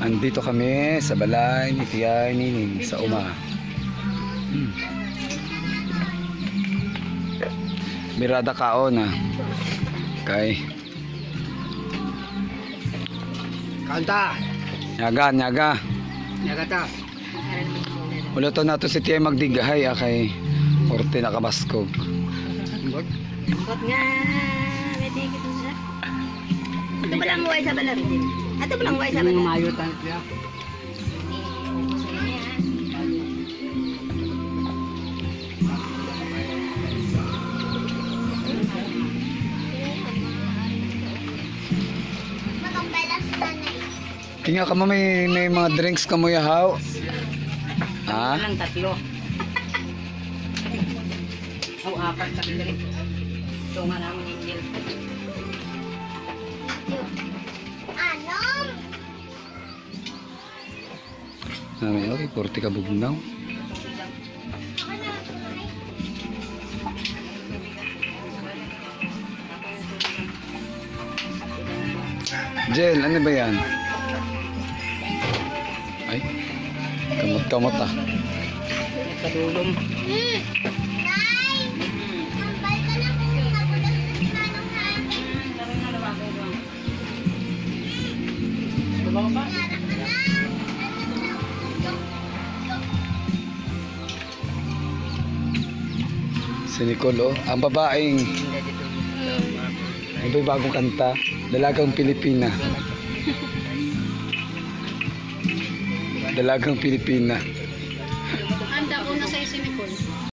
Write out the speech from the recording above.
Andito kami sa balay ni Tiyay Nining sa Uma. Hmm. Mirada kaon na. Kay Kanta. nyaga nyaga. Nagata. Wala to nato si Tiyay magdigahay ah, kay Orte nga, may ticket mo siya. Ito ba lang huway sa balar? Ito ba lang huway sa balar? mayo tayo siya? Tinga ka mo may, may mga drinks ka mo yahaw. Ha? Lang tatlo. Oh, apat sa kindari. Ito nga naman yung. Namin, okay, porte ka bugnaw. Jel, ano ba yan? Ay, kamot-kamot ah. Kadulong. Diba Si Nicole, oh. Ang babaeng, ba yung bagong kanta? Dalagang Pilipina. Dalagang Pilipina. Handa ko na sa si Nicole.